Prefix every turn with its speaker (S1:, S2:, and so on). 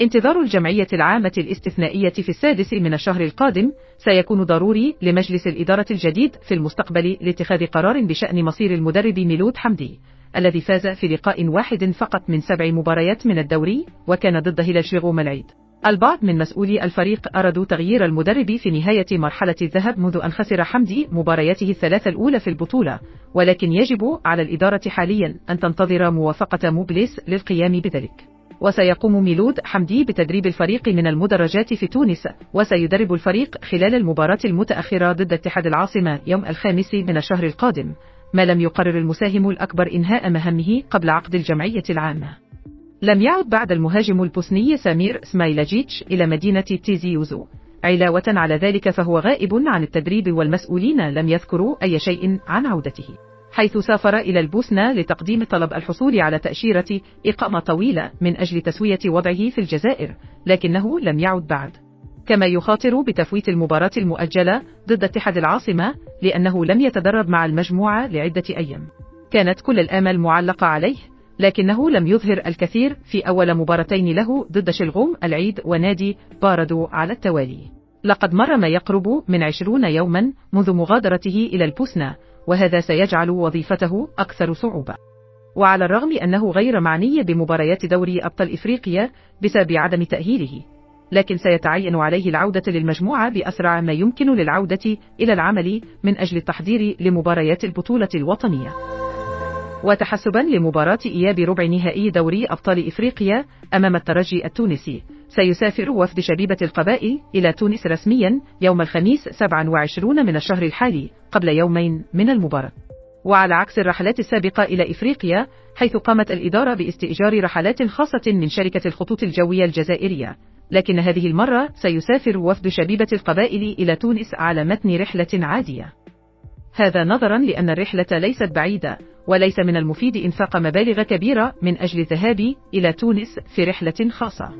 S1: انتظار الجمعية العامة الاستثنائية في السادس من الشهر القادم سيكون ضروري لمجلس الإدارة الجديد في المستقبل لاتخاذ قرار بشأن مصير المدرب ميلود حمدي الذي فاز في لقاء واحد فقط من سبع مباريات من الدوري وكان ضد هلال شيغوم العيد البعض من مسؤولي الفريق أرادوا تغيير المدرب في نهاية مرحلة الذهب منذ أن خسر حمدي مبارياته الثلاثة الأولى في البطولة ولكن يجب على الإدارة حاليا أن تنتظر موافقة موبليس للقيام بذلك. وسيقوم ميلود حمدي بتدريب الفريق من المدرجات في تونس وسيدرب الفريق خلال المباراة المتأخرة ضد اتحاد العاصمة يوم الخامس من الشهر القادم. ما لم يقرر المساهم الأكبر إنهاء مهامه قبل عقد الجمعية العامة. لم يعد بعد المهاجم البوسني سمير سمايلاجيتش إلى مدينة تيزيوزو. علاوة على ذلك فهو غائب عن التدريب والمسؤولين لم يذكروا أي شيء عن عودته. حيث سافر إلى البوسنة لتقديم طلب الحصول على تأشيرة إقامة طويلة من أجل تسوية وضعه في الجزائر لكنه لم يعد بعد. كما يخاطر بتفويت المباراة المؤجلة ضد اتحاد العاصمة لأنه لم يتدرب مع المجموعة لعدة أيام. كانت كل الآمال معلقة عليه لكنه لم يظهر الكثير في أول مباراتين له ضد شلغوم العيد ونادي باردو على التوالي. لقد مر ما يقرب من عشرون يوما منذ مغادرته إلى البوسنة وهذا سيجعل وظيفته أكثر صعوبة. وعلى الرغم أنه غير معني بمباريات دوري أبطال إفريقيا بسبب عدم تأهيله لكن سيتعين عليه العودة للمجموعة بأسرع ما يمكن للعودة إلى العمل من أجل التحضير لمباريات البطولة الوطنية. وتحسبا لمباراة إياب ربع نهائي دوري أبطال إفريقيا أمام الترجي التونسي سيسافر وفد شبيبة القبائل إلى تونس رسميا يوم الخميس 27 من الشهر الحالي قبل يومين من المباراة. وعلى عكس الرحلات السابقة إلى إفريقيا حيث قامت الإدارة باستئجار رحلات خاصة من شركة الخطوط الجوية الجزائرية. لكن هذه المرة سيسافر وفد شبيبة القبائل إلى تونس على متن رحلة عادية. هذا نظرا لأن الرحلة ليست بعيدة وليس من المفيد إنفاق مبالغ كبيرة من أجل الذهاب إلى تونس في رحلة خاصة.